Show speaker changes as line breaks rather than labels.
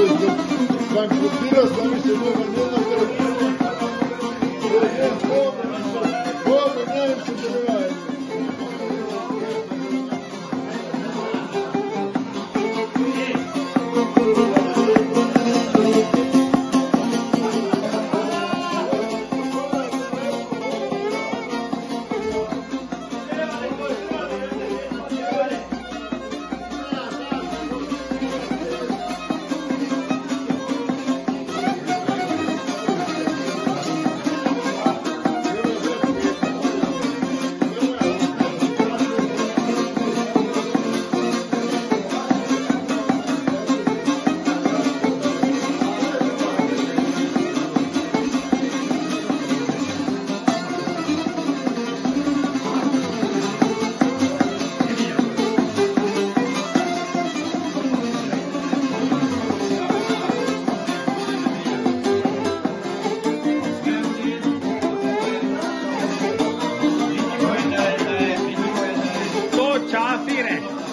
между Банкутира, Славы Седой Мадонна, Горбунов. Горбунов, Горбунов, Горбунов, Горбунов, Amen.